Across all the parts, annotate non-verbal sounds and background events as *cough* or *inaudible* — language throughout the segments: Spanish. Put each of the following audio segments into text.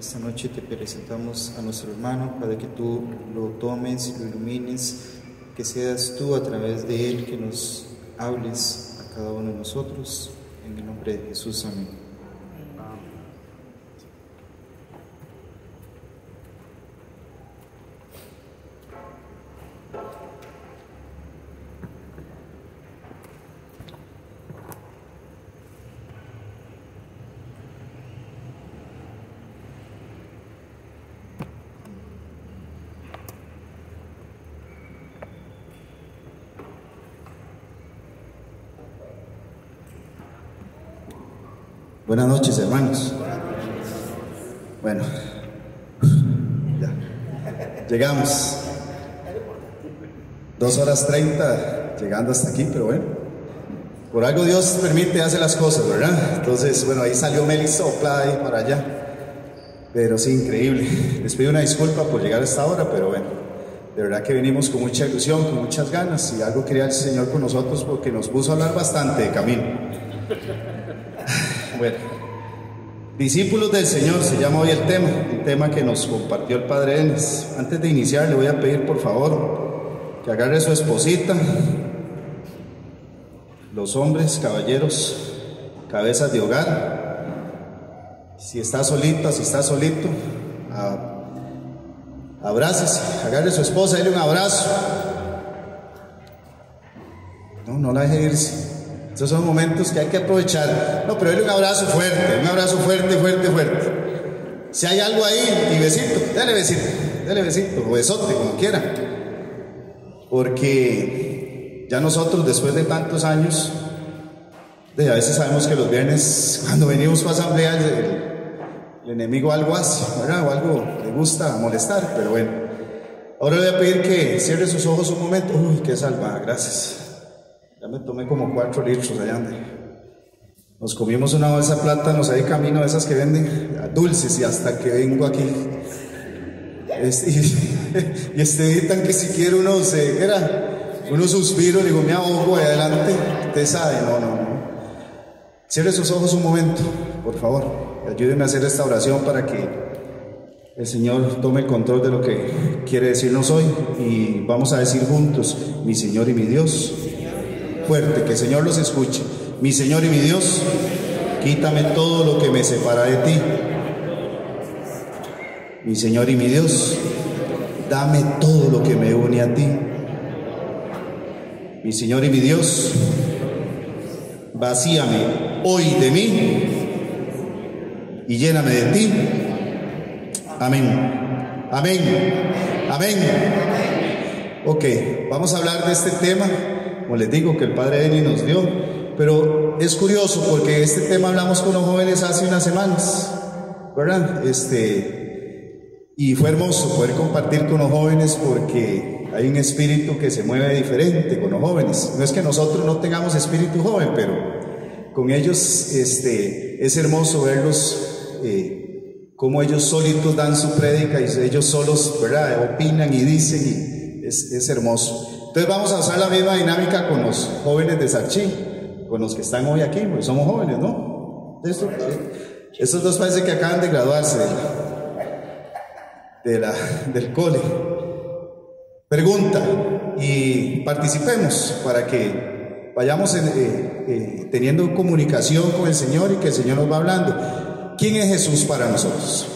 esta noche te presentamos a nuestro hermano para que tú lo tomes, lo ilumines, que seas tú a través de él que nos hables a cada uno de nosotros. En el nombre de Jesús, amén. Hermanos. Bueno, ya. Llegamos. Dos horas treinta llegando hasta aquí, pero bueno. Por algo Dios permite, hace las cosas, ¿verdad? Entonces, bueno, ahí salió Meli sopla ahí para allá. Pero sí, increíble. Les pido una disculpa por llegar a esta hora, pero bueno, de verdad que venimos con mucha ilusión, con muchas ganas y algo quería el Señor con nosotros porque nos puso a hablar bastante de camino. Bueno, discípulos del Señor se llama hoy el tema, un tema que nos compartió el Padre Enes. Antes de iniciar, le voy a pedir por favor que agarre su esposita, los hombres, caballeros, cabezas de hogar. Si está solita, si está solito, abraces, agarre su esposa, dale un abrazo. No, no la deje irse. Estos son momentos que hay que aprovechar. No, pero dale un abrazo fuerte, un abrazo fuerte, fuerte, fuerte. Si hay algo ahí, y besito, dale besito, dale besito, o besote, como quiera. Porque ya nosotros, después de tantos años, a veces sabemos que los viernes, cuando venimos para asamblea, el, enemigo algo hace, ¿verdad? O algo le gusta molestar, pero bueno. Ahora le voy a pedir que cierre sus ojos un momento. Uy, qué salva, gracias. Ya me tomé como cuatro litros allá ande. Nos comimos una bolsa de plátanos ahí camino, esas que venden dulces, y hasta que vengo aquí. Este, *laughs* y, este tan que si quiere uno se era, uno suspiro, digo, me ahogo ahí adelante. Usted sabe, no, no, no. Cierre sus ojos un momento, por favor. Ayúdenme a hacer esta oración para que el Señor tome control de lo que quiere decirnos hoy y vamos a decir juntos, mi Señor y mi Dios fuerte, que el Señor los escuche. Mi Señor y mi Dios, quítame todo lo que me separa de ti. Mi Señor y mi Dios, dame todo lo que me une a ti. Mi Señor y mi Dios, vacíame hoy de mí y lléname de ti. Amén. Amén. Amén. Ok, vamos a hablar de este tema como les digo, que el Padre Eni nos dio. Pero es curioso porque este tema hablamos con los jóvenes hace unas semanas, ¿verdad? Este, y fue hermoso poder compartir con los jóvenes porque hay un espíritu que se mueve diferente con los jóvenes. No es que nosotros no tengamos espíritu joven, pero con ellos este, es hermoso verlos. Eh, como ellos solitos dan su prédica y ellos solos, ¿verdad? Opinan y dicen y es, es hermoso. Entonces vamos a usar la misma dinámica con los jóvenes de Sarchí, con los que están hoy aquí, porque somos jóvenes, ¿no? Esto, estos dos países que acaban de graduarse de del cole. Pregunta y participemos para que vayamos eh, eh, teniendo comunicación con el Señor y que el Señor nos va hablando. ¿Quién es Jesús para nosotros?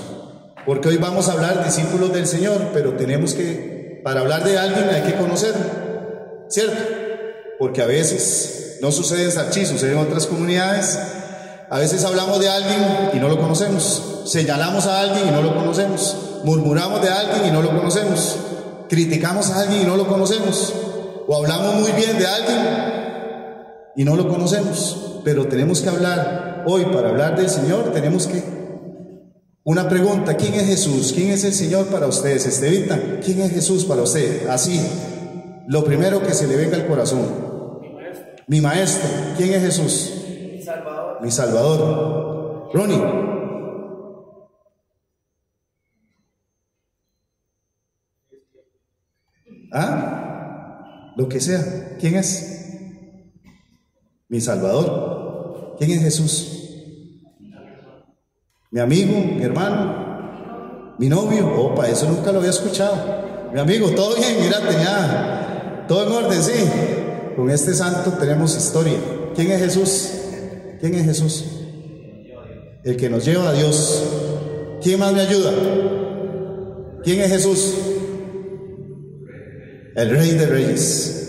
Porque hoy vamos a hablar discípulos del Señor, pero tenemos que, para hablar de alguien hay que conocerlo. ¿Cierto? Porque a veces no sucede en Sarchí, sucede en otras comunidades. A veces hablamos de alguien y no lo conocemos. Señalamos a alguien y no lo conocemos. Murmuramos de alguien y no lo conocemos. Criticamos a alguien y no lo conocemos. O hablamos muy bien de alguien y no lo conocemos. Pero tenemos que hablar hoy para hablar del Señor, tenemos que... Una pregunta, ¿quién es Jesús? ¿Quién es el Señor para ustedes? Estevita, ¿quién es Jesús para usted? Así, lo primero que se le venga al corazón. Mi maestro. ¿Quién es Jesús? Mi Salvador. Mi Salvador. Ronnie. ¿Ah? Lo que sea. ¿Quién es? Mi Salvador. ¿Quién es Jesús? Mi amigo, mi hermano. Mi novio, opa, eso nunca lo había escuchado. Mi amigo, todo bien, mírate ya. Todo en orden, sí. Con este santo tenemos historia. ¿Quién es Jesús? ¿Quién es Jesús? El que nos lleva a Dios. ¿Quién más me ayuda? ¿Quién es Jesús? El Rey de Reyes.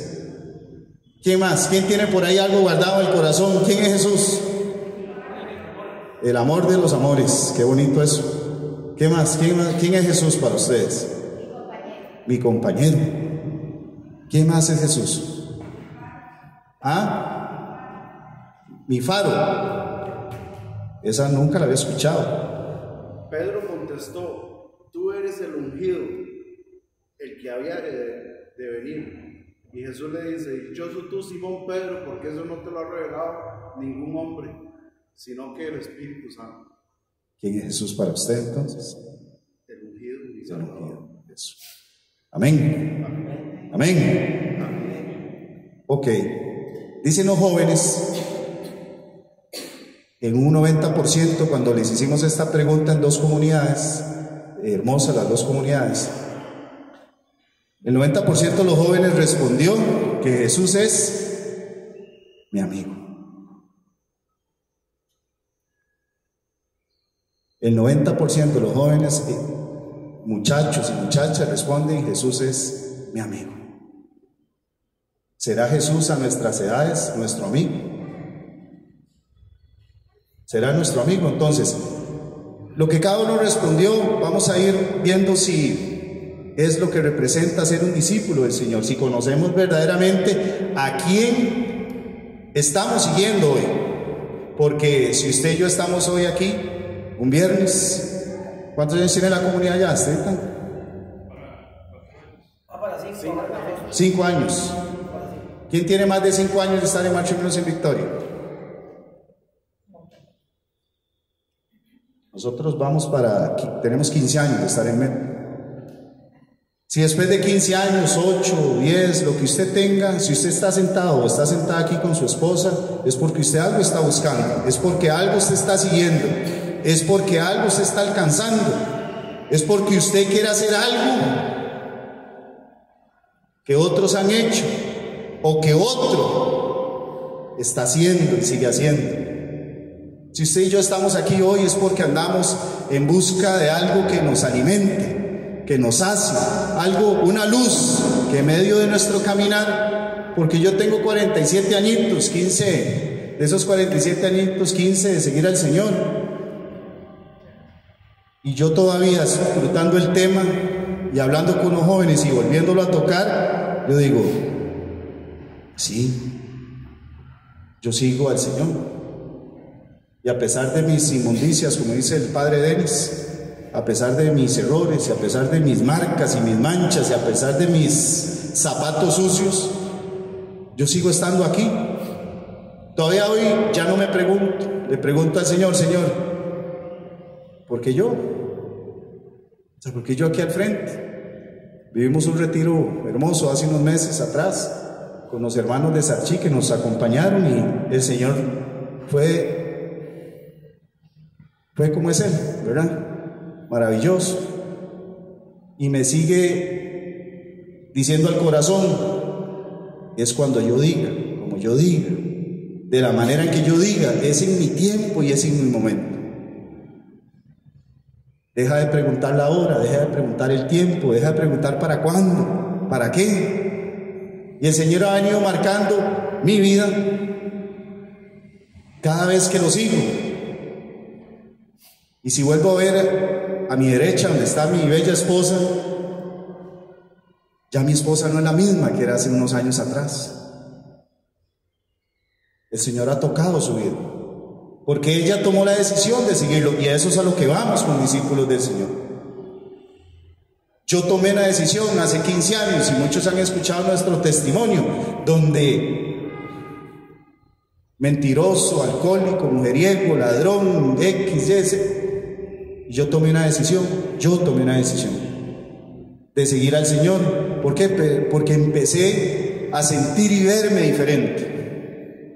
¿Quién más? ¿Quién tiene por ahí algo guardado en el corazón? ¿Quién es Jesús? El amor de los amores. Qué bonito eso. ¿Qué? ¿Quién, más? ¿Quién es Jesús para ustedes? Mi compañero. ¿Quién más es Jesús? ¿Ah? Mi faro. Esa nunca la había escuchado. Pedro contestó, tú eres el ungido, el que había de, de venir. Y Jesús le dice, dichoso tú, Simón Pedro, porque eso no te lo ha revelado ningún hombre, sino que el Espíritu Santo. ¿Quién es Jesús para usted entonces? El ungido El ungido. Eso. Amén. Amén. Ok. Dicen los jóvenes, en un 90%, cuando les hicimos esta pregunta en dos comunidades, hermosas las dos comunidades, el 90% de los jóvenes respondió que Jesús es mi amigo. El 90% de los jóvenes, eh, muchachos y muchachas, responden, Jesús es mi amigo. ¿Será Jesús a nuestras edades nuestro amigo? ¿Será nuestro amigo? Entonces, lo que cada uno respondió, vamos a ir viendo si es lo que representa ser un discípulo del Señor, si conocemos verdaderamente a quién estamos siguiendo hoy. Porque si usted y yo estamos hoy aquí, un viernes, ¿cuántos años tiene la comunidad ya? ¿Esteta? Cinco años. ¿Quién tiene más de cinco años de estar en Menos en Victoria? Nosotros vamos para, tenemos 15 años de estar en Metro. Si después de 15 años, 8, 10, lo que usted tenga, si usted está sentado o está sentada aquí con su esposa, es porque usted algo está buscando, es porque algo usted está siguiendo, es porque algo se está alcanzando, es porque usted quiere hacer algo que otros han hecho o que otro está haciendo y sigue haciendo. Si usted y yo estamos aquí hoy es porque andamos en busca de algo que nos alimente, que nos hace, algo, una luz que en medio de nuestro caminar, porque yo tengo 47 añitos, 15, de esos 47 añitos, 15 de seguir al Señor. Y yo todavía disfrutando el tema y hablando con los jóvenes y volviéndolo a tocar, yo digo, sí, yo sigo al Señor. Y a pesar de mis inmundicias, como dice el padre Denis, a pesar de mis errores, y a pesar de mis marcas y mis manchas, y a pesar de mis zapatos sucios, yo sigo estando aquí. Todavía hoy ya no me pregunto, le pregunto al Señor, Señor, ¿por qué yo? O ¿por qué yo aquí al frente? Vivimos un retiro hermoso hace unos meses atrás con los hermanos de Sarchi que nos acompañaron y el Señor fue fue como es Él, ¿verdad? Maravilloso. Y me sigue diciendo al corazón, es cuando yo diga, como yo diga, de la manera en que yo diga, es en mi tiempo y es en mi momento. Deja de preguntar la hora, deja de preguntar el tiempo, deja de preguntar para cuándo, para qué. Y el Señor ha venido marcando mi vida cada vez que lo sigo. Y si vuelvo a ver a mi derecha, donde está mi bella esposa, ya mi esposa no es la misma que era hace unos años atrás. El Señor ha tocado su vida, porque ella tomó la decisión de seguirlo, y a eso es a lo que vamos con discípulos del Señor. Yo tomé la decisión hace 15 años, y muchos han escuchado nuestro testimonio, donde mentiroso, alcohólico, mujeriego, ladrón, X, Y, yo tomé una decisión, yo tomé una decisión de seguir al Señor. ¿Por qué? Porque empecé a sentir y verme diferente.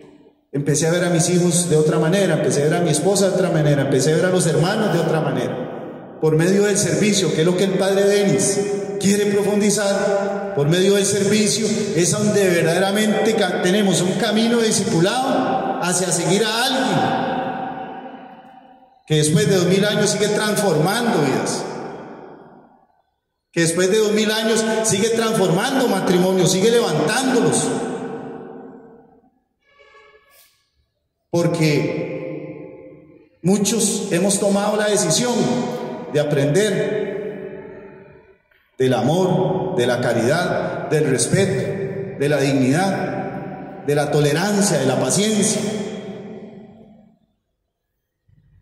Empecé a ver a mis hijos de otra manera, empecé a ver a mi esposa de otra manera, empecé a ver a los hermanos de otra manera. Por medio del servicio, que es lo que el Padre Denis quiere profundizar, por medio del servicio, es donde verdaderamente tenemos un camino discipulado hacia seguir a alguien que después de dos mil años sigue transformando vidas que después de dos mil años sigue transformando matrimonios, sigue levantándolos. Porque muchos hemos tomado la decisión de aprender del amor, de la caridad, del respeto, de la dignidad, de la tolerancia, de la paciencia.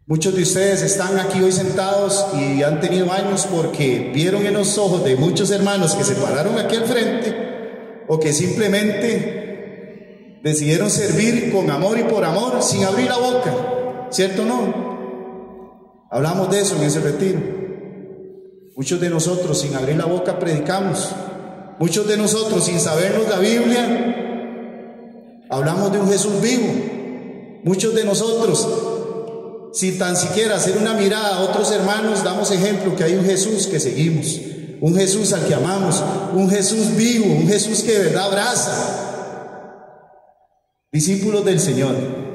Muchos de ustedes están aquí hoy sentados y han tenido años porque vieron en los ojos de muchos hermanos que se pararon aquí al frente o que simplemente decidieron servir con amor y por amor sin abrir la boca. ¿Cierto o no? Hablamos de eso en ese retiro. Muchos de nosotros sin abrir la boca predicamos. Muchos de nosotros sin sabernos la Biblia hablamos de un Jesús vivo. Muchos de nosotros sin tan siquiera hacer una mirada a otros hermanos, damos ejemplo que hay un Jesús que seguimos, un Jesús al que amamos, un Jesús vivo, un Jesús que de verdad abraza. Discípulos del Señor.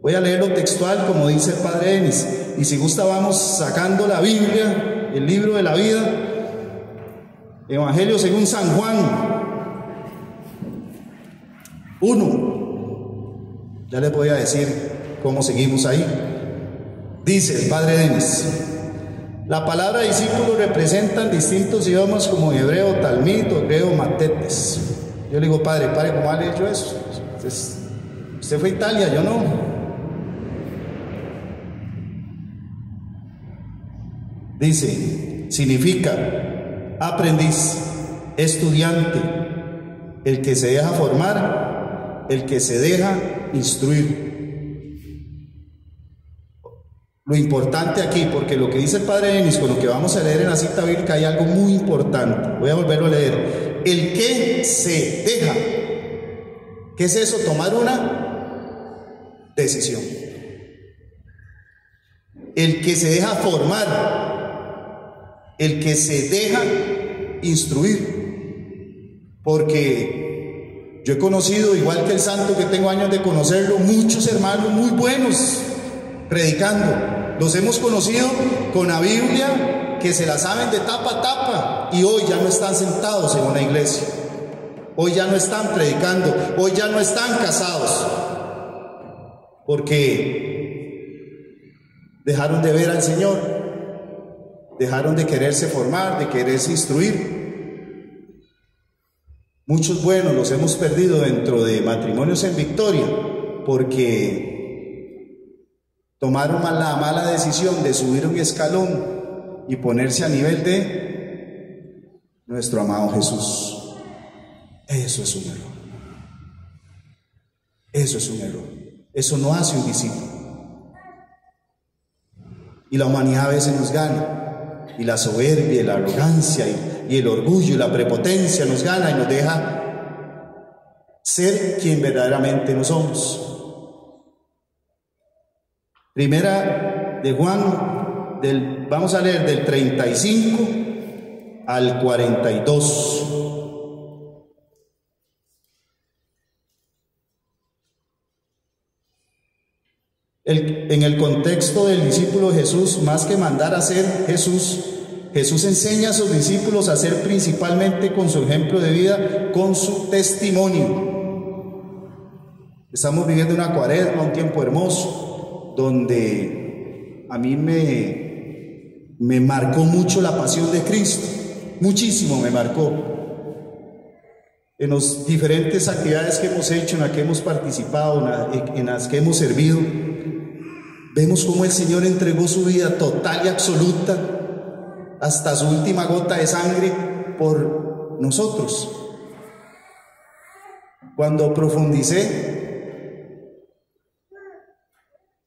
Voy a leer lo textual como dice el Padre Denis. Y si gusta vamos sacando la Biblia, el libro de la vida, Evangelio según San Juan. Uno. Ya les voy a decir cómo seguimos ahí. Dice el padre Denis, la palabra discípulo representa en distintos idiomas como hebreo, talmid o griego, matetes. Yo le digo, padre, padre, ¿cómo ha hecho eso? Usted, fue a Italia, yo no. Dice, significa aprendiz, estudiante, el que se deja formar, el que se deja instruir. Lo importante aquí, porque lo que dice el padre Denis con lo que vamos a leer en la cita bíblica hay algo muy importante. Voy a volverlo a leer. El que se deja. ¿Qué es eso? Tomar una decisión. El que se deja formar. El que se deja instruir. Porque yo he conocido, igual que el santo que tengo años de conocerlo, muchos hermanos muy buenos predicando los hemos conocido con la Biblia que se la saben de tapa a tapa y hoy ya no están sentados en una iglesia. Hoy ya no están predicando, hoy ya no están casados. Porque dejaron de ver al Señor, dejaron de quererse formar, de quererse instruir. Muchos buenos los hemos perdido dentro de matrimonios en victoria porque tomaron la mala decisión de subir un escalón y ponerse a nivel de nuestro amado Jesús. Eso es un error. Eso es un error. Eso no hace un discípulo. Y la humanidad a veces nos gana. Y la soberbia, y la arrogancia, y, el orgullo, y la prepotencia nos gana y nos deja ser quien verdaderamente no somos. Primera de Juan, del, vamos a leer del 35 al 42. En el contexto del discípulo Jesús, más que mandar a ser Jesús, Jesús enseña a sus discípulos a ser principalmente con su ejemplo de vida, con su testimonio. Estamos viviendo una cuaresma, un tiempo hermoso donde a mí me, me marcó mucho la pasión de Cristo, muchísimo me marcó. En las diferentes actividades que hemos hecho, en las que hemos participado, en las que hemos servido, vemos cómo el Señor entregó su vida total y absoluta hasta su última gota de sangre por nosotros. Cuando profundicé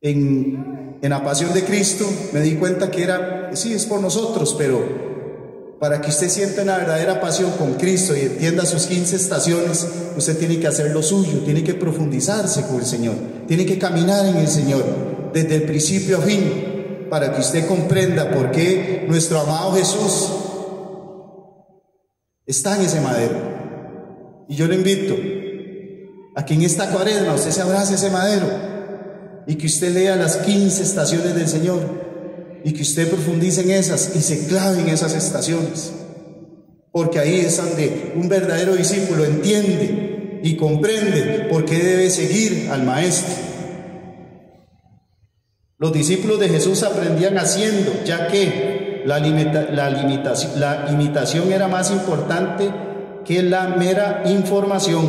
en, la pasión de Cristo, me di cuenta que era, sí, es por nosotros, pero para que usted sienta una verdadera pasión con Cristo y entienda sus 15 estaciones, usted tiene que hacer lo suyo, tiene que profundizarse con el Señor, tiene que caminar en el Señor desde el principio a fin. para que usted comprenda por qué nuestro amado Jesús está en ese madero. Y yo le invito a que en esta cuaresma usted se abrace ese madero y que usted lea las 15 estaciones del Señor y que usted profundice en esas y se clave en esas estaciones. Porque ahí es donde un verdadero discípulo entiende y comprende por qué debe seguir al Maestro. Los discípulos de Jesús aprendían haciendo, ya que la, la, limitación, la imitación era más importante que la mera información.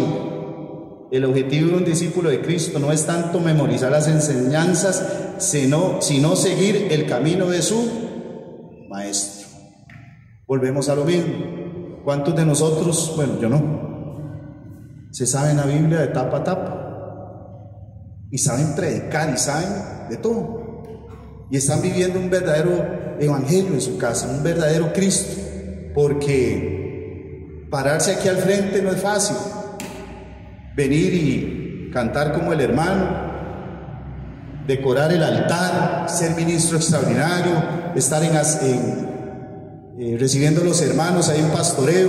El objetivo de un discípulo de Cristo no es tanto memorizar las enseñanzas, sino, sino seguir el camino de su Maestro. Volvemos a lo mismo. ¿Cuántos de nosotros, bueno, yo no, se saben la Biblia de tapa a tapa? Y saben predicar y saben de todo. Y están viviendo un verdadero evangelio en su casa, un verdadero Cristo. Porque pararse aquí al frente no es fácil. Venir y cantar como el hermano, decorar el altar, ser ministro extraordinario, estar en, eh, recibiendo a los hermanos ahí en pastoreo,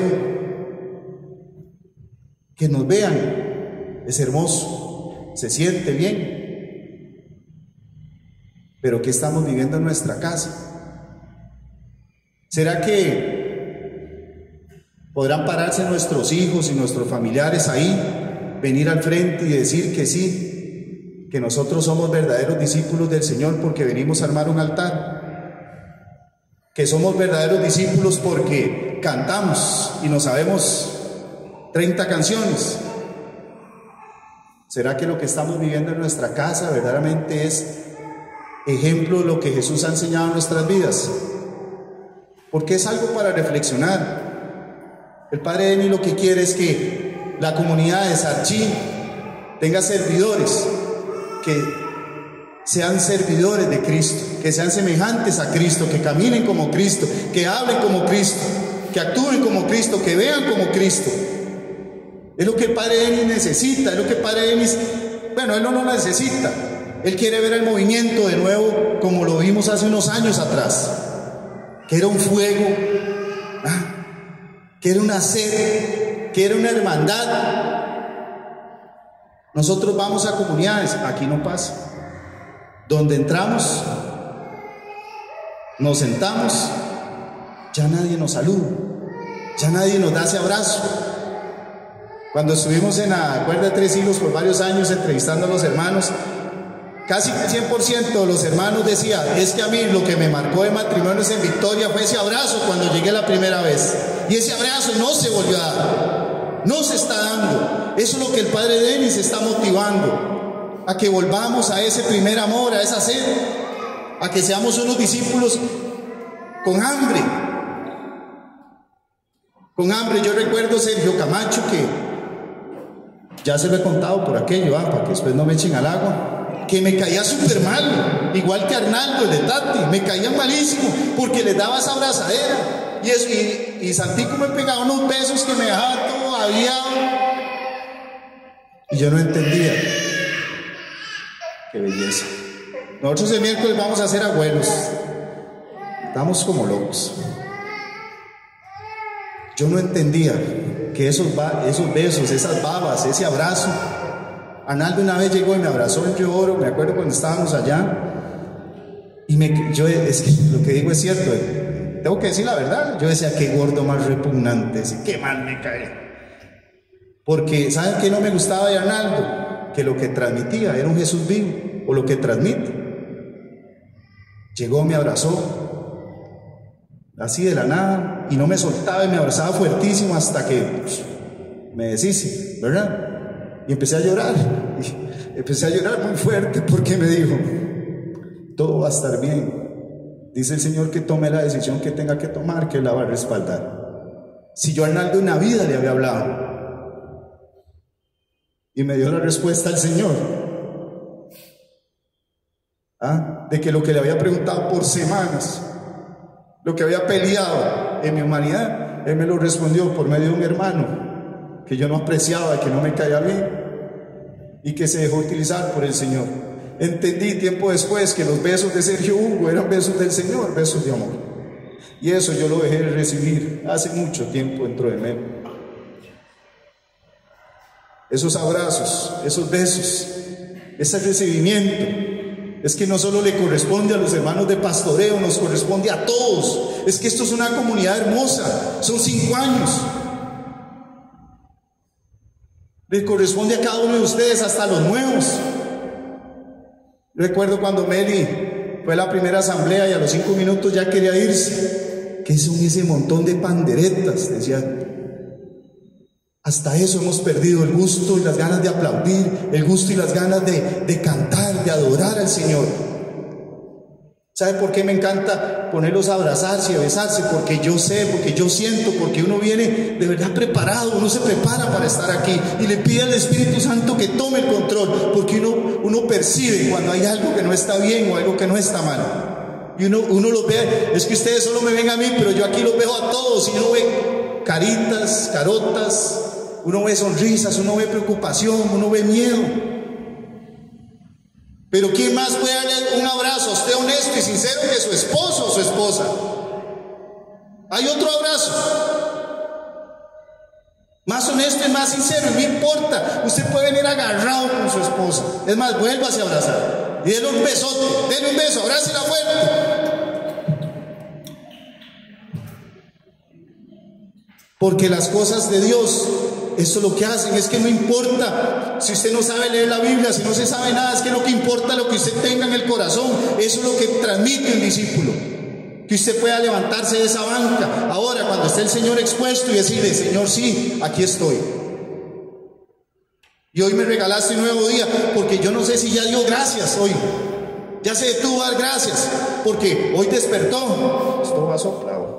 que nos vean, es hermoso, se siente bien. Pero ¿qué estamos viviendo en nuestra casa? ¿Será que podrán pararse nuestros hijos y nuestros familiares ahí, venir al frente y decir que sí, que nosotros somos verdaderos discípulos del Señor porque venimos a armar un altar, que somos verdaderos discípulos porque cantamos y nos sabemos 30 canciones. ¿Será que lo que estamos viviendo en nuestra casa verdaderamente es ejemplo de lo que Jesús ha enseñado en nuestras vidas? Porque es algo para reflexionar. El Padre Denis lo que quiere es que la comunidad de Sarchí tenga servidores que sean servidores de Cristo, que sean semejantes a Cristo, que caminen como Cristo, que hablen como Cristo, que actúen como Cristo, que vean como Cristo. Es lo que el Padre Denis necesita, es lo que el Padre Denis, bueno, él no lo necesita. Él quiere ver el movimiento de nuevo como lo vimos hace unos años atrás, que era un fuego, ¿ah? que era una sed, que era una hermandad, nosotros vamos a comunidades, aquí no pasa. Donde entramos, nos sentamos, ya nadie nos saluda, ya nadie nos da ese abrazo. Cuando estuvimos en la cuerda de tres hijos por varios años entrevistando a los hermanos, casi el 100% de los hermanos decía, es que a mí lo que me marcó de matrimonio en Victoria fue ese abrazo cuando llegué la primera vez. Y ese abrazo no se volvió a dar, no se está dando. Eso es lo que el Padre Denis está motivando, a que volvamos a ese primer amor, a esa sed, a que seamos unos discípulos con hambre. Con hambre, yo recuerdo Sergio Camacho que ya se lo he contado por aquello, ah, para que después no me echen al agua, que me caía súper mal, igual que Arnaldo, el de Tati, me caía malísimo porque le daba esa abrazadera. Y, eso, y, y Santico me pegaba unos besos que me dejaba todavía y yo no entendía. Qué belleza. Nosotros el miércoles vamos a ser abuelos. Estamos como locos. Yo no entendía que esos, esos besos, esas babas, ese abrazo. Arnaldo una vez llegó y me abrazó en oro, me acuerdo cuando estábamos allá. Y me, yo, es que lo que digo es cierto, tengo que decir la verdad. Yo decía, qué gordo más repugnante, qué mal me cae. Porque, ¿saben qué no me gustaba de Arnaldo? Que lo que transmitía era un Jesús vivo, o lo que transmite. Llegó, me abrazó, así de la nada, y no me soltaba y me abrazaba fuertísimo hasta que pues, me deshice, ¿verdad? Y empecé a llorar, empecé a llorar muy fuerte porque me dijo, todo va a estar bien. Dice el Señor que tome la decisión que tenga que tomar, que la va a respaldar. Si yo a Arnaldo una vida le había hablado, y me dio la respuesta al Señor. ¿Ah? De que lo que le había preguntado por semanas, lo que había peleado en mi humanidad, Él me lo respondió por medio de un hermano que yo no apreciaba, que no me caía bien y que se dejó utilizar por el Señor. entendí tiempo después que los besos de Sergio Hugo eran besos del Señor, besos de amor. Y eso yo lo dejé de recibir hace mucho tiempo dentro de mí. Esos abrazos, esos besos, ese recibimiento, es que no solo le corresponde a los hermanos de pastoreo, nos corresponde a todos. Es que esto es una comunidad hermosa, son cinco años. Le corresponde a cada uno de ustedes, hasta los nuevos. Recuerdo cuando Meli fue a la primera asamblea y a los cinco minutos ya quería irse. ¿Qué son ese montón de panderetas? Decía. Hasta eso hemos perdido el gusto y las ganas de aplaudir, el gusto y las ganas de, de cantar, de adorar al Señor. ¿Sabe por qué me encanta ponerlos a abrazarse y a besarse? Porque yo sé, porque yo siento, porque uno viene de verdad preparado, uno se prepara para estar aquí y le pide al Espíritu Santo que tome el control, porque uno, uno percibe cuando hay algo que no está bien o algo que no está mal. Y uno, uno lo ve, es que ustedes solo me ven a mí, pero yo aquí los veo a todos y uno ve caritas, carotas, uno ve sonrisas, uno ve preocupación, uno ve miedo. Pero ¿quién más puede darle un abrazo a usted honesto y sincero que su esposo o su esposa? Hay otro abrazo. Más honesto y más sincero, no importa. Usted puede venir agarrado con su esposa. Es más, vuélvase a abrazar. Y un besote, déle un beso, abrace la fuerte. Porque las cosas de Dios eso lo que hacen es que no importa si usted no sabe leer la Biblia, si no se sabe nada, es que lo que importa es lo que usted tenga en el corazón. Eso es lo que transmite un discípulo. Que usted pueda levantarse de esa banca ahora cuando esté el Señor expuesto y decirle, Señor, sí, aquí estoy. Y hoy me regalaste un nuevo día porque yo no sé si ya dio gracias hoy. Ya se detuvo a dar gracias porque hoy despertó. Esto va soplado.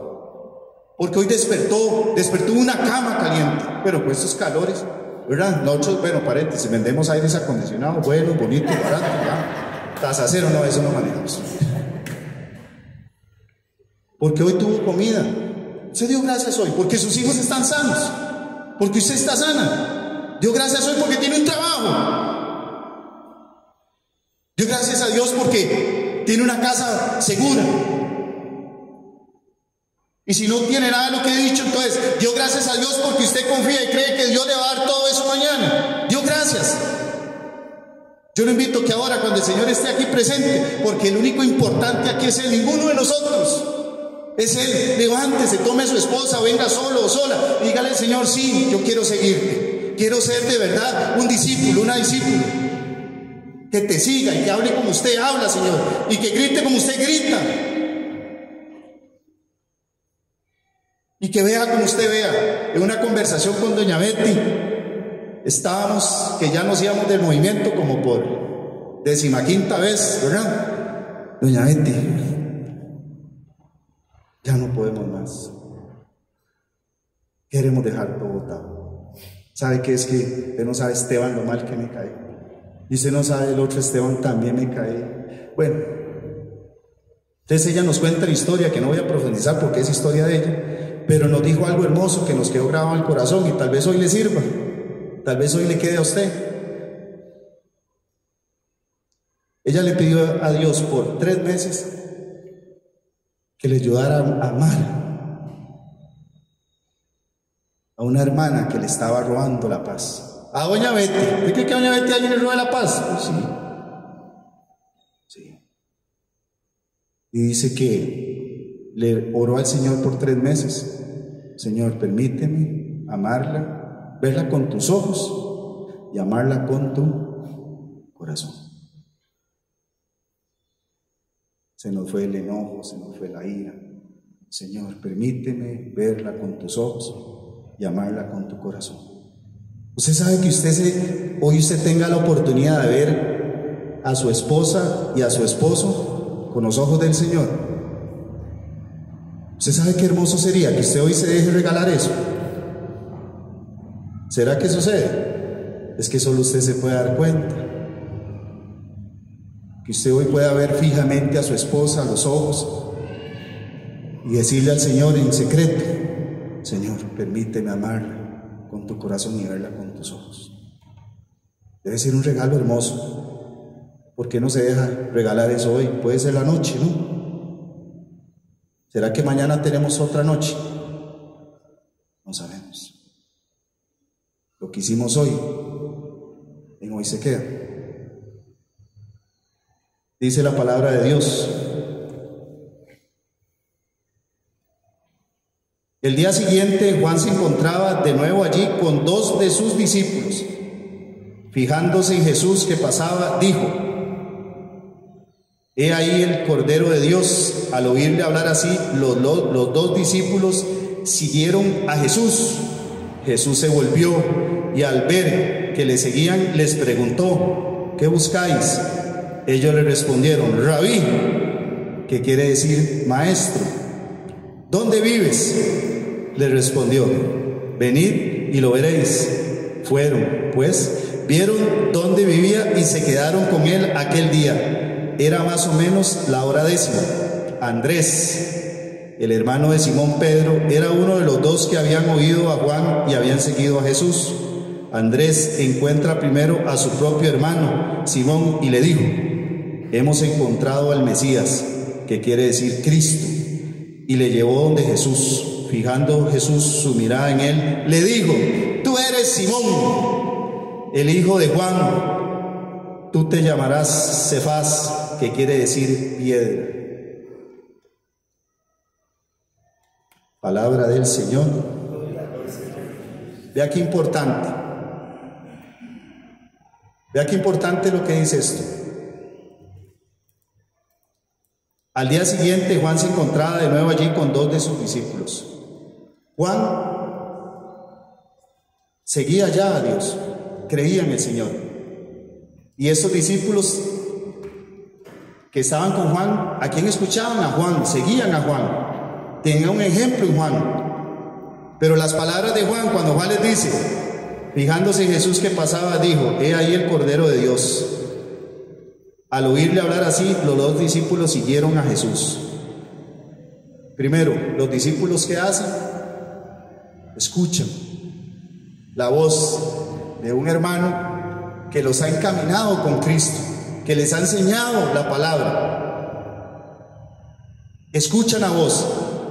Porque hoy despertó, despertó una cama caliente, pero con estos calores, ¿verdad? Nosotros, bueno, paréntesis, vendemos aires acondicionados, buenos, bonitos, baratos, ¿verdad? Taza cero, no, eso no manejamos. Porque hoy tuvo comida. Se dio gracias hoy, porque sus hijos están sanos, porque usted está sana. Dio gracias hoy porque tiene un trabajo. Dio gracias a Dios porque tiene una casa segura, y si no tiene nada de lo que he dicho, entonces dio gracias a Dios porque usted confía y cree que Dios le va a dar todo eso mañana. Dio gracias. Yo lo invito que ahora, cuando el Señor esté aquí presente, porque el único importante aquí es Él, ninguno de nosotros. Es Él. Levántese, tome a su esposa, venga solo o sola. dígale al Señor, sí, yo quiero seguirte. Quiero ser de verdad un discípulo, una discípula. Que te siga y que hable como usted habla, Señor. Y que grite como usted grita. Y que vea como usted vea, en una conversación con doña Betty, estábamos, que ya nos íbamos del movimiento como por decimaquinta vez, ¿verdad? Doña Betty, ya no podemos más. Queremos dejar todo. ¿Sabe qué es que usted no sabe Esteban lo mal que me cae? Y usted no sabe el otro Esteban también me cae. Bueno, entonces ella nos cuenta la historia que no voy a profundizar porque es historia de ella pero nos dijo algo hermoso que nos quedó grabado en el corazón y tal vez hoy le sirva, tal vez hoy le quede a usted. Ella le pidió a Dios por tres meses que le ayudara a amar a una hermana que le estaba robando la paz. A doña Betty. ¿Usted cree que a doña Betty alguien le roba la paz? Sí. Sí. Y dice que le oró al Señor por tres meses. Señor, permíteme amarla, verla con tus ojos y amarla con tu corazón. Se nos fue el enojo, se nos fue la ira. Señor, permíteme verla con tus ojos y amarla con tu corazón. Usted sabe que usted se, hoy usted tenga la oportunidad de ver a su esposa y a su esposo con los ojos del Señor. ¿Usted sabe qué hermoso sería que usted hoy se deje regalar eso? ¿Será que sucede? Es que solo usted se puede dar cuenta. Que usted hoy pueda ver fijamente a su esposa a los ojos y decirle al Señor en secreto, Señor, permíteme amarla con tu corazón y verla con tus ojos. Debe ser un regalo hermoso. ¿Por qué no se deja regalar eso hoy? Puede ser la noche, ¿no? ¿Será que mañana tenemos otra noche? No sabemos. Lo que hicimos hoy, en hoy se queda. Dice la palabra de Dios. El día siguiente Juan se encontraba de nuevo allí con dos de sus discípulos. Fijándose en Jesús que pasaba, dijo, He ahí el Cordero de Dios. Al oírle hablar así, los, los, dos discípulos siguieron a Jesús. Jesús se volvió y al ver que le seguían les preguntó, ¿qué buscáis? Ellos le respondieron, rabí, que quiere decir maestro. ¿Dónde vives? Le respondió, venid y lo veréis. Fueron, pues, vieron dónde vivía y se quedaron con él aquel día. Era más o menos la hora décima. Andrés, el hermano de Simón Pedro, era uno de los dos que habían oído a Juan y habían seguido a Jesús. Andrés encuentra primero a su propio hermano, Simón, y le dijo, hemos encontrado al Mesías, que quiere decir Cristo, y le llevó donde Jesús. Fijando Jesús su mirada en él, le dijo, tú eres Simón, el hijo de Juan, tú te llamarás Cefás, que quiere decir piedra. Palabra del Señor. Vea qué importante. Vea qué importante lo que dice esto. Al día siguiente Juan se encontraba de nuevo allí con dos de sus discípulos. Juan seguía ya a Dios, creía en el Señor. Y esos discípulos que estaban con Juan, ¿a quién escuchaban? A Juan, seguían a Juan, tenían un ejemplo en Juan. Pero las palabras de Juan, cuando Juan les dice, fijándose en Jesús que pasaba, dijo, he ahí el Cordero de Dios. Al oírle hablar así, los dos discípulos siguieron a Jesús. Primero, los discípulos que hacen, escuchan la voz de un hermano que los ha encaminado con Cristo, que les ha enseñado la palabra. Escuchan la voz.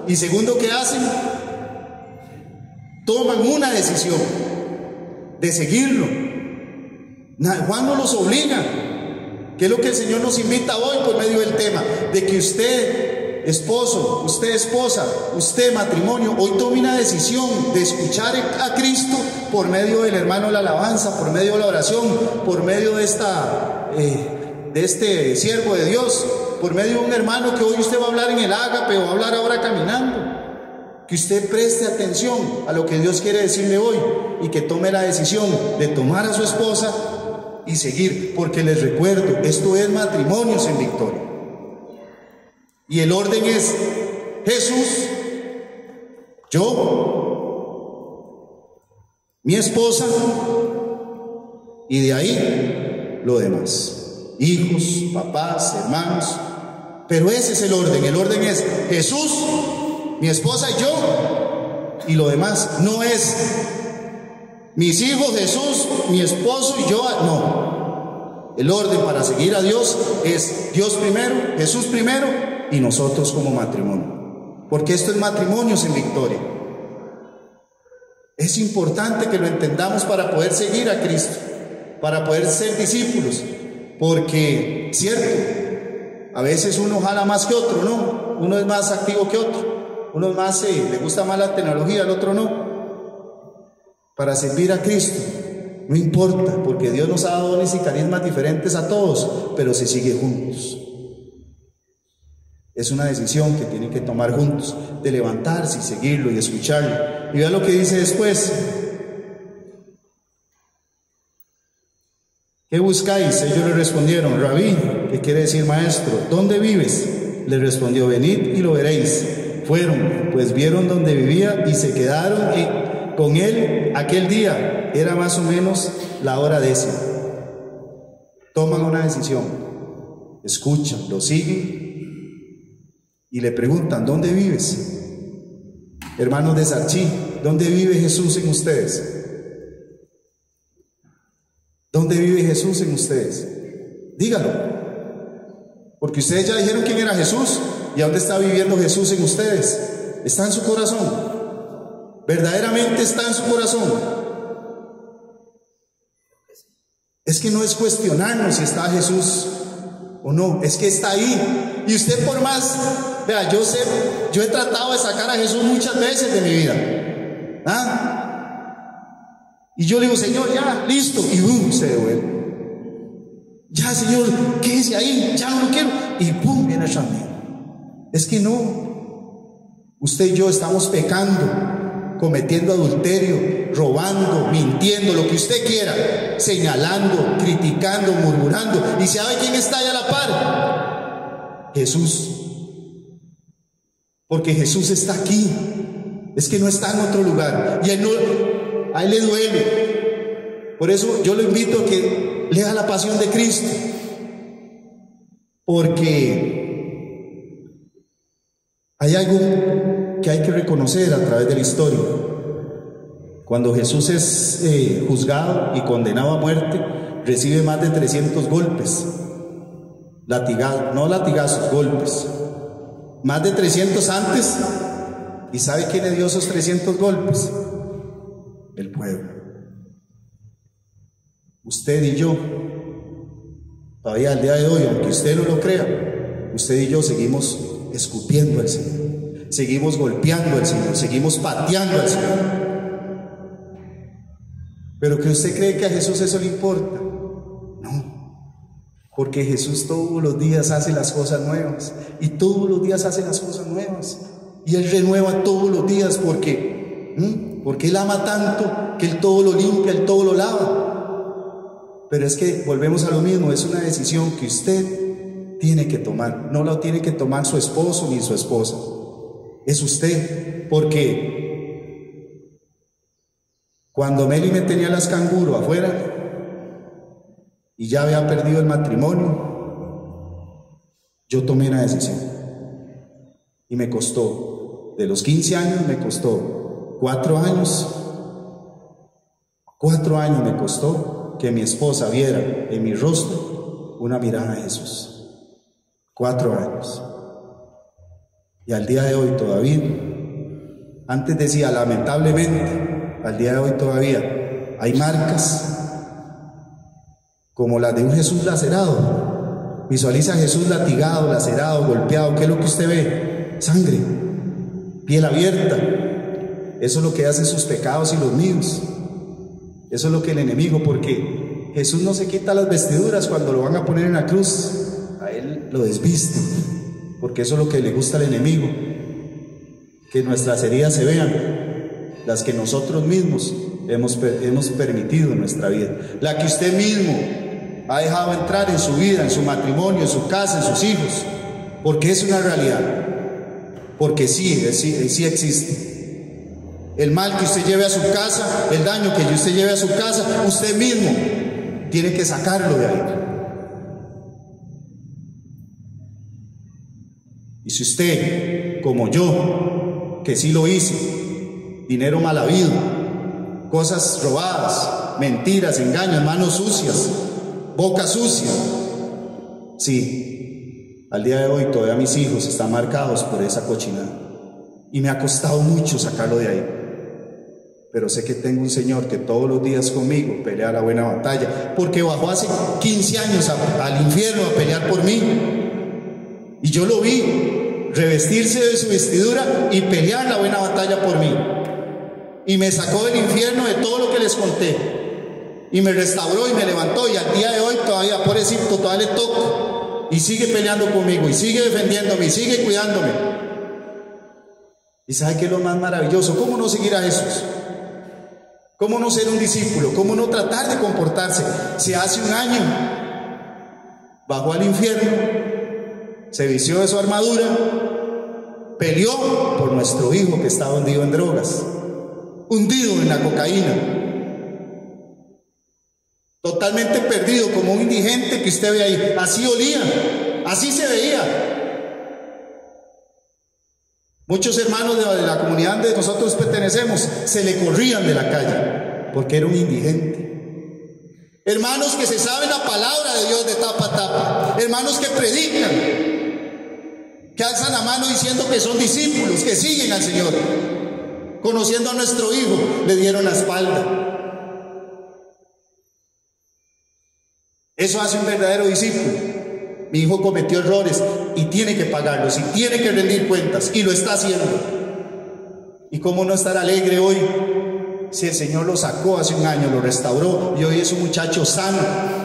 Y segundo, ¿qué hacen? Toman una decisión de seguirlo. Juan no los obliga. ¿Qué es lo que el Señor nos invita hoy por medio del tema? De que usted esposo, usted esposa, usted matrimonio, hoy tome una decisión de escuchar a Cristo por medio del hermano de la alabanza, por medio de la oración, por medio de esta eh, de este siervo de Dios, por medio de un hermano que hoy usted va a hablar en el ágape o va a hablar ahora caminando. Que usted preste atención a lo que Dios quiere decirle hoy y que tome la decisión de tomar a su esposa y seguir, porque les recuerdo, esto es matrimonios en victoria. Y el orden es Jesús, yo, mi esposa y de ahí lo demás. Hijos, papás, hermanos. Pero ese es el orden. El orden es Jesús, mi esposa y yo. Y lo demás no es mis hijos, Jesús, mi esposo y yo. No. El orden para seguir a Dios es Dios primero, Jesús primero y nosotros como matrimonio. Porque esto es matrimonios en victoria. Es importante que lo entendamos para poder seguir a Cristo, para poder ser discípulos. Porque, cierto, a veces uno jala más que otro, ¿no? Uno es más activo que otro. Uno es más, eh, le gusta más la tecnología, el otro no. Para servir a Cristo, no importa, porque Dios nos ha dado dones y carismas diferentes a todos, pero se sigue juntos. Es una decisión que tienen que tomar juntos, de levantarse y seguirlo y escucharlo. Y vea lo que dice después. ¿Qué buscáis? Ellos le respondieron, Rabí, que quiere decir maestro, ¿dónde vives? Le respondió, venid y lo veréis. Fueron, pues vieron dónde vivía y se quedaron con él aquel día. Era más o menos la hora décima. Toman una decisión, escuchan, lo siguen y le preguntan, ¿dónde vives? Hermanos de Sarchí, ¿dónde vive Jesús en ustedes? ¿Dónde vive Jesús en ustedes? Dígalo. Porque ustedes ya dijeron quién era Jesús y dónde está viviendo Jesús en ustedes. Está en su corazón. Verdaderamente está en su corazón. Es que no es cuestionarnos si está Jesús o no, es que está ahí. Y usted por más, vea, yo sé, yo he tratado de sacar a Jesús muchas veces de mi vida. ¿Ah? Y yo le digo, Señor, ya, listo, y ¡pum! se devuelve. Ya, Señor, quédese ahí, ya no lo quiero. Y ¡pum! viene mí. Es que no. Usted y yo estamos pecando cometiendo adulterio, robando, mintiendo, lo que usted quiera, señalando, criticando, murmurando. ¿Y sabe quién está ahí a la par? Jesús. Porque Jesús está aquí. Es que no está en otro lugar. Y él no, a él le duele. Por eso yo lo invito a que lea la pasión de Cristo. Porque hay algo que hay que reconocer a través de la historia. Cuando Jesús es eh, juzgado y condenado a muerte, recibe más de 300 golpes. Latigazos, no latigazos, golpes. Más de 300 antes. ¿Y sabe quién le dio esos 300 golpes? El pueblo. Usted y yo, todavía al día de hoy, aunque usted no lo crea, usted y yo seguimos escupiendo al Señor. Seguimos golpeando al Señor, seguimos pateando al Señor. Pero que usted cree que a Jesús eso le importa. No, porque Jesús todos los días hace las cosas nuevas y todos los días hace las cosas nuevas. Y Él renueva todos los días porque, porque Él ama tanto que Él todo lo limpia, Él todo lo lava. Pero es que volvemos a lo mismo, es una decisión que usted tiene que tomar, no la tiene que tomar su esposo ni su esposa es usted, porque cuando Meli me tenía las canguro afuera y ya había perdido el matrimonio, yo tomé una decisión. Y me costó, de los 15 años me costó cuatro años, cuatro años me costó que mi esposa viera en mi rostro una mirada a Jesús. Cuatro años. Y al día de hoy todavía, antes decía lamentablemente, al día de hoy todavía hay marcas como las de un Jesús lacerado. Visualiza a Jesús latigado, lacerado, golpeado. ¿Qué es lo que usted ve? Sangre, piel abierta. Eso es lo que hace sus pecados y los míos. Eso es lo que el enemigo, porque Jesús no se quita las vestiduras cuando lo van a poner en la cruz. A él lo desviste porque eso es lo que le gusta al enemigo, que nuestras heridas se vean, las que nosotros mismos hemos, hemos permitido en nuestra vida, la que usted mismo ha dejado entrar en su vida, en su matrimonio, en su casa, en sus hijos, porque es una realidad, porque sí, sí, sí existe. El mal que usted lleve a su casa, el daño que usted lleve a su casa, usted mismo tiene que sacarlo de ahí. Y si usted, como yo, que sí lo hice, dinero mal habido, cosas robadas, mentiras, engaños, manos sucias, boca sucia, sí, al día de hoy todavía mis hijos están marcados por esa cochinada. Y me ha costado mucho sacarlo de ahí. Pero sé que tengo un Señor que todos los días conmigo pelea la buena batalla, porque bajó hace 15 años al infierno a pelear por mí. Y yo lo vi revestirse de su vestidura y pelear la buena batalla por mí. Y me sacó del infierno de todo lo que les conté. Y me restauró y me levantó. Y al día de hoy todavía, por Egipto, todavía le toco. Y sigue peleando conmigo. Y sigue defendiéndome. Y sigue cuidándome. ¿Y sabe qué es lo más maravilloso? ¿Cómo no seguir a Jesús? ¿Cómo no ser un discípulo? ¿Cómo no tratar de comportarse? Si hace un año bajó al infierno se vistió de su armadura, peleó por nuestro hijo que estaba hundido en drogas, hundido en la cocaína, totalmente perdido como un indigente que usted ve ahí. Así olía, así se veía. Muchos hermanos de la comunidad donde nosotros pertenecemos se le corrían de la calle porque era un indigente. Hermanos que se saben la palabra de Dios de tapa a tapa. Hermanos que predican. Que alzan la mano diciendo que son discípulos, que siguen al Señor. Conociendo a nuestro Hijo, le dieron la espalda. Eso hace un verdadero discípulo. Mi hijo cometió errores y tiene que pagarlos y tiene que rendir cuentas y lo está haciendo. ¿Y cómo no estar alegre hoy si el Señor lo sacó hace un año, lo restauró y hoy es un muchacho sano?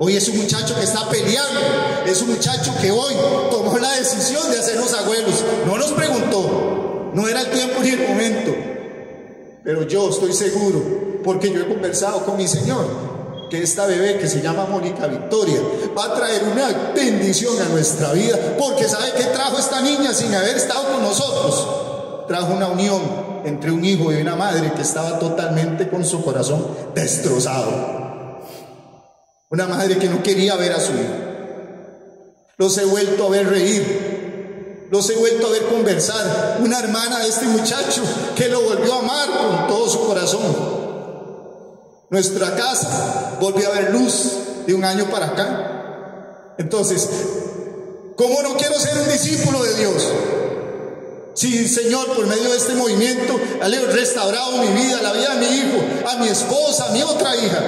Hoy es un muchacho que está peleando, es un muchacho que hoy tomó la decisión de hacernos abuelos. No nos preguntó, no era el tiempo ni el momento, pero yo estoy seguro, porque yo he conversado con mi Señor, que esta bebé que se llama Mónica Victoria va a traer una bendición a nuestra vida, porque sabe que trajo esta niña sin haber estado con nosotros. Trajo una unión entre un hijo y una madre que estaba totalmente con su corazón destrozado. Una madre que no quería ver a su hijo. Los he vuelto a ver reír. Los he vuelto a ver conversar. Una hermana de este muchacho que lo volvió a amar con todo su corazón. Nuestra casa volvió a ver luz de un año para acá. Entonces, ¿cómo no quiero ser un discípulo de Dios? Si Señor, por medio de este movimiento, ha restaurado mi vida, la vida de mi hijo, a mi esposa, a mi otra hija.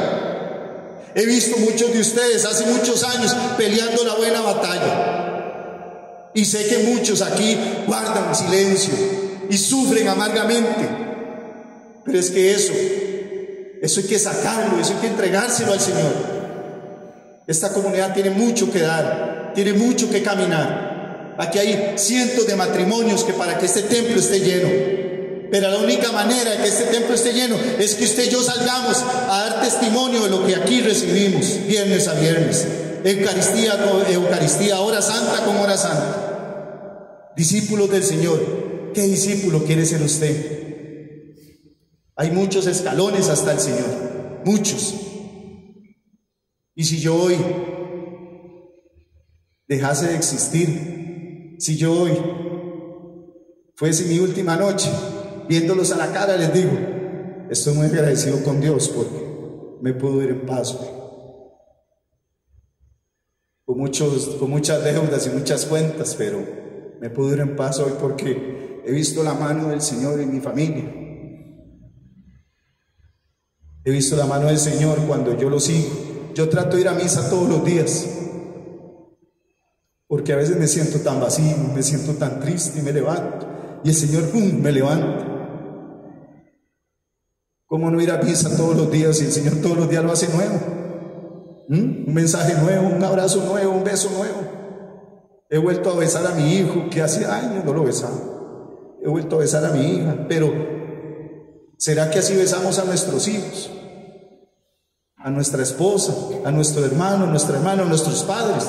He visto muchos de ustedes hace muchos años peleando la buena batalla. Y sé que muchos aquí guardan silencio y sufren amargamente. Pero es que eso eso hay que sacarlo, eso hay que entregárselo al Señor. Esta comunidad tiene mucho que dar, tiene mucho que caminar. Aquí hay cientos de matrimonios que para que este templo esté lleno. Pero la única manera de que este templo esté lleno es que usted y yo salgamos a dar testimonio de lo que aquí recibimos, viernes a viernes. Eucaristía con Eucaristía, hora santa con hora santa. Discípulos del Señor. ¿Qué discípulo quiere ser usted? Hay muchos escalones hasta el Señor, muchos. Y si yo hoy dejase de existir, si yo hoy fuese mi última noche, viéndolos a la cara, les digo, estoy muy agradecido con Dios porque me puedo ir en paz. Con, muchos, con muchas deudas y muchas cuentas, pero me puedo ir en paz hoy porque he visto la mano del Señor en mi familia. He visto la mano del Señor cuando yo lo sigo. Yo trato de ir a misa todos los días. Porque a veces me siento tan vacío, me siento tan triste y me levanto. Y el Señor ¡pum! me levanta. ¿Cómo no ir a misa todos los días y el Señor todos los días lo hace nuevo? ¿Mm? Un mensaje nuevo, un abrazo nuevo, un beso nuevo. He vuelto a besar a mi hijo que hace años no lo besaba. He vuelto a besar a mi hija, pero ¿Será que así besamos a nuestros hijos? A nuestra esposa, a nuestro hermano, a nuestra hermana, a nuestros padres.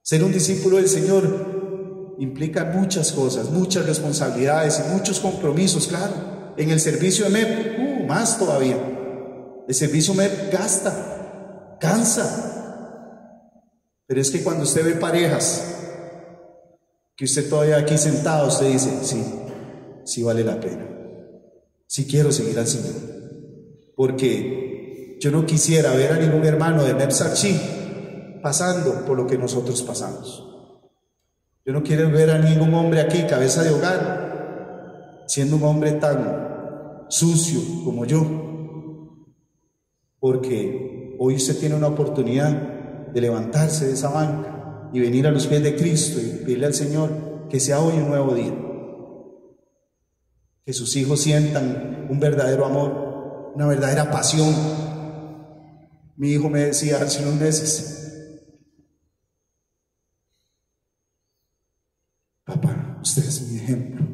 Ser un discípulo del Señor implica muchas cosas, muchas responsabilidades y muchos compromisos, claro. En el servicio de MEP, uh, más todavía. El servicio MEP gasta, cansa. Pero es que cuando usted ve parejas, que usted todavía aquí sentado, usted dice, sí, sí vale la pena si quiero seguir al Señor. Porque yo no quisiera ver a ningún hermano de Nepsachi pasando por lo que nosotros pasamos. Yo no quiero ver a ningún hombre aquí, cabeza de hogar, siendo un hombre tan sucio como yo. Porque hoy usted tiene una oportunidad de levantarse de esa banca y venir a los pies de Cristo y pedirle al Señor que sea hoy un nuevo día que sus hijos sientan un verdadero amor, una verdadera pasión. Mi hijo me decía hace unos meses, papá, usted es mi ejemplo.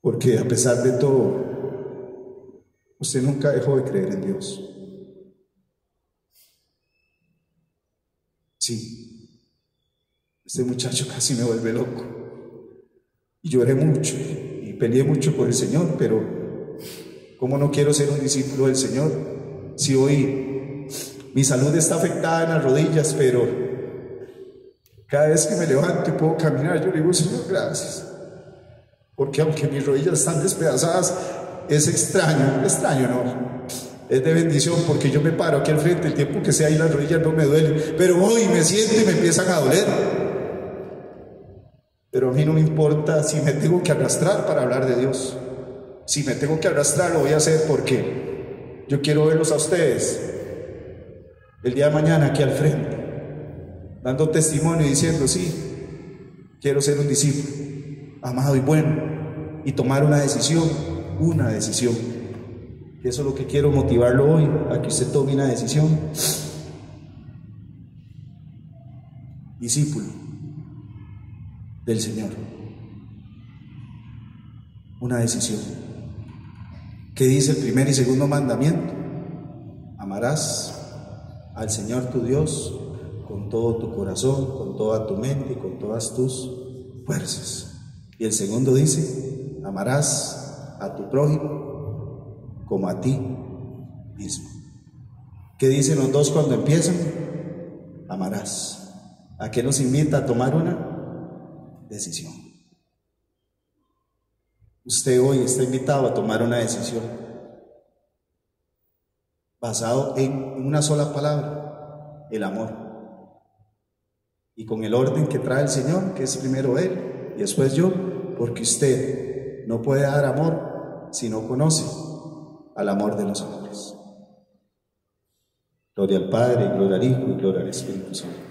Porque a pesar de todo, usted nunca dejó de creer en Dios. Sí, este muchacho casi me vuelve loco. Y lloré mucho y peleé mucho por el Señor, pero ¿cómo no quiero ser un discípulo del Señor? Si hoy mi salud está afectada en las rodillas, pero cada vez que me levanto y puedo caminar, yo le digo, Señor, gracias. Porque aunque mis rodillas están despedazadas, es extraño, extraño no, es de bendición porque yo me paro aquí al frente, el tiempo que sea ahí las rodillas no me duelen, pero voy, me siento y me empiezan a doler. Pero a mí no me importa si me tengo que arrastrar para hablar de Dios. Si me tengo que arrastrar, lo voy a hacer porque yo quiero verlos a ustedes el día de mañana aquí al frente, dando testimonio y diciendo, sí, quiero ser un discípulo, amado y bueno, y tomar una decisión, una decisión. Y eso es lo que quiero motivarlo hoy, a que usted tome una decisión. Discípulo del Señor. Una decisión. ¿Qué dice el primer y segundo mandamiento? Amarás al Señor tu Dios con todo tu corazón, con toda tu mente y con todas tus fuerzas. Y el segundo dice, amarás a tu prójimo como a ti mismo. ¿Qué dicen los dos cuando empiezan? Amarás. ¿A qué nos invita a tomar una decisión? Usted hoy está invitado a tomar una decisión basado en una sola palabra, el amor. Y con el orden que trae el Señor, que es primero Él y después yo, porque usted no puede dar amor si no conoce al amor de los hombres. Gloria al Padre, gloria al Hijo y gloria al Espíritu Santo.